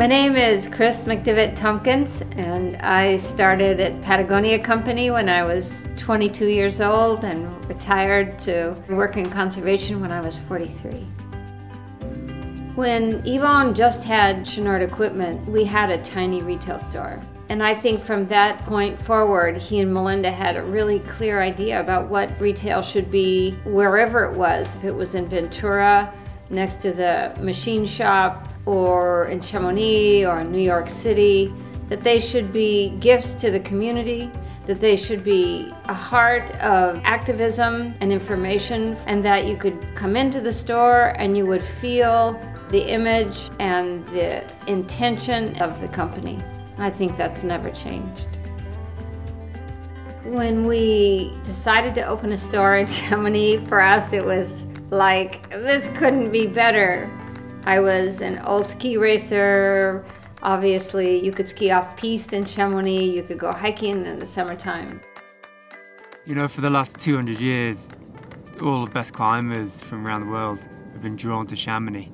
My name is Kris McDivitt Tompkins, and I started at Patagonia Company when I was 22 years old and retired to work in conservation when I was 43. When Yvon just had Chouinard equipment, we had a tiny retail store. And I think from that point forward, he and Malinda had a really clear idea about what retail should be wherever it was. If it was in Ventura, next to the machine shop, or in Chamonix, or in New York City, that they should be gifts to the community, that they should be a heart of activism and information, and that you could come into the store and you would feel the image and the intention of the company. I think that's never changed. When we decided to open a store in Chamonix, for us it was like, this couldn't be better. I was an old ski racer. Obviously, you could ski off piste in Chamonix, you could go hiking in the summertime. You know, for the last 200 years, all the best climbers from around the world have been drawn to Chamonix.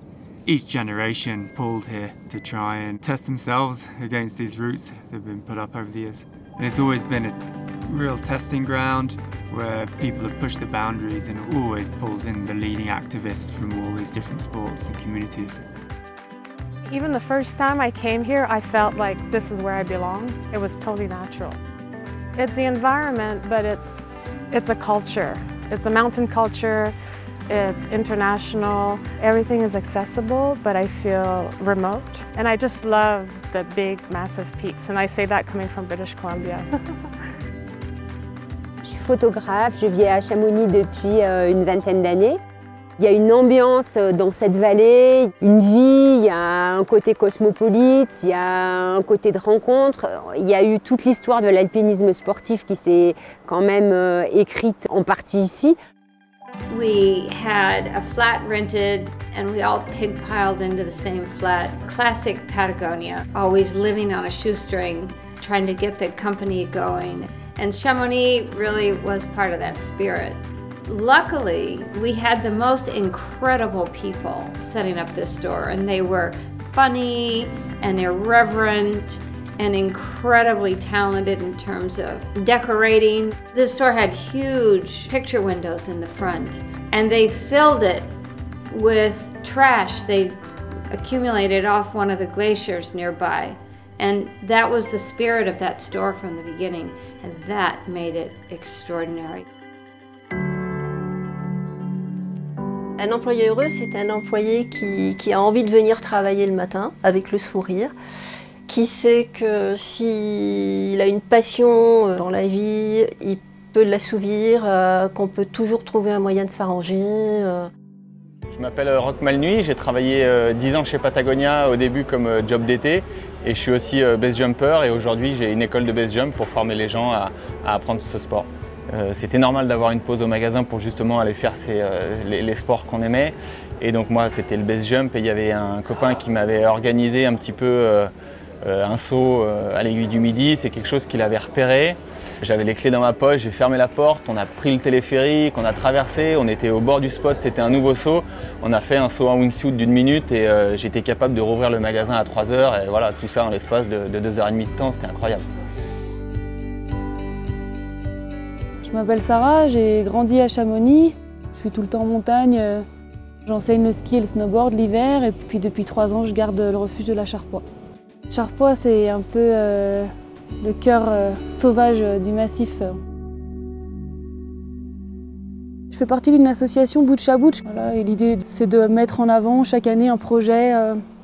Each generation pulled here to try and test themselves against these routes that have been put up over the years. And it's always been a real testing ground where people have pushed the boundaries and it always pulls in the leading activists from all these different sports and communities. Even the first time I came here, I felt like this is where I belong. It was totally natural. It's the environment, but it's, it's a culture. It's a mountain culture. It's international. Everything is accessible, but I feel remote. And I just love the big, massive peaks. And I say that coming from British Columbia. photographe, je vis à Chamonix depuis euh, une vingtaine d'années. Il y a une ambiance euh, dans cette vallée, une vie, il y a un côté cosmopolite, il y a un côté de rencontre. Il y a eu toute l'histoire de l'alpinisme sportif qui s'est quand même euh, écrite en partie ici. We had a flat rented and we all pig piled into the same flat. Classic Patagonia, always living on a shoestring, trying to get the company going. And Chamonix really was part of that spirit. Luckily, we had the most incredible people setting up this store, and they were funny and irreverent and incredibly talented in terms of decorating. This store had huge picture windows in the front and they filled it with trash they accumulated off one of the glaciers nearby. And that was the spirit of that store from the beginning, and that made it extraordinary. Un employé heureux, c'est un employé qui, a envie de venir travailler le matin avec le sourire, qui sait que s'il a une passion euh, dans la vie, il peut l'assouvir, euh, qu'on peut toujours trouver un moyen de s'arranger. Euh. Je m'appelle Rock Malnuit, j'ai travaillé 10 ans chez Patagonia au début comme job d'été. Et je suis aussi base jumper. Et aujourd'hui j'ai une école de base jump pour former les gens à, apprendre ce sport. c'était normal d'avoir une pause au magasin pour justement aller faire les, sports qu'on aimait. Et donc moi c'était le base jump. Et il y avait un copain qui m'avait organisé un petit peu euh, un saut euh, à l'aiguille du midi, c'est quelque chose qu'il avait repéré. J'avais les clés dans ma poche, j'ai fermé la porte, on a pris le téléphérique, on a traversé, on était au bord du spot, c'était un nouveau saut. On a fait un saut en wingsuit d'une minute et euh, j'étais capable de rouvrir le magasin à 3 heures et voilà, tout ça en l'espace de, de 2h30 de temps, c'était incroyable. Je m'appelle Sarah, j'ai grandi à Chamonix, je suis tout le temps en montagne. J'enseigne le ski et le snowboard l'hiver et puis depuis trois ans je garde le refuge de la Charpoix. Charpoix, c'est un peu euh, le cœur euh, sauvage euh, du massif. Je fais partie d'une association Bouch à Bouch. L'idée, c'est de mettre en avant chaque année un projet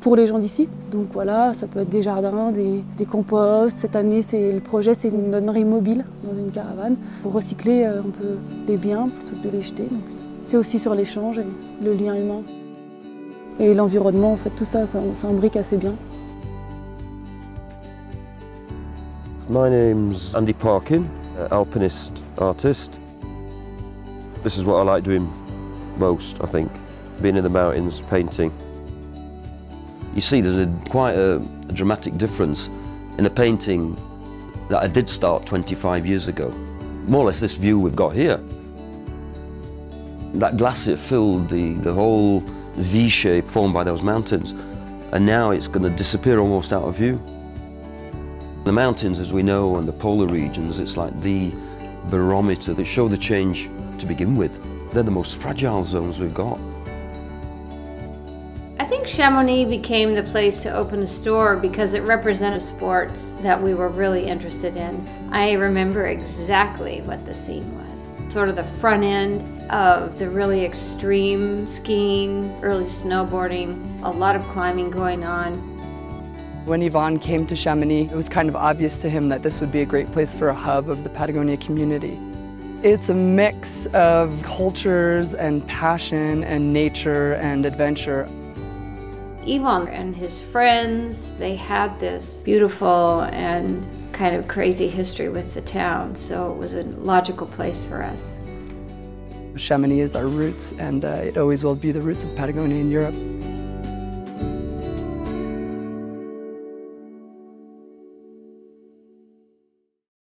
pour les gens d'ici. Donc voilà, ça peut être des jardins, des, composts. Cette année, le projet, c'est une donnerie mobile dans une caravane pour recycler un peu les biens plutôt que de les jeter. C'est aussi sur l'échange et le lien humain. Et l'environnement, en fait, tout ça, ça, ça imbrique assez bien. My name's Andy Parkin, uh, alpinist artist. This is what I like doing most, I think, being in the mountains, painting. You see, there's a, quite a, a dramatic difference in the painting that I did start 25 years ago. More or less this view we've got here. That glacier filled the, the whole V shape formed by those mountains. and now it's going to disappear almost out of view. The mountains, as we know, and the polar regions, it's like the barometer that show the change to begin with. They're the most fragile zones we've got. I think Chamonix became the place to open a store because it represented sports that we were really interested in. I remember exactly what the scene was. Sort of the front end of the really extreme skiing, early snowboarding, a lot of climbing going on. When Yvon came to Chamonix, it was kind of obvious to him that this would be a great place for a hub of the Patagonia community. It's a mix of cultures and passion and nature and adventure. Yvon and his friends, they had this beautiful and kind of crazy history with the town, so it was a logical place for us. Chamonix is our roots, and uh, it always will be the roots of Patagonia in Europe.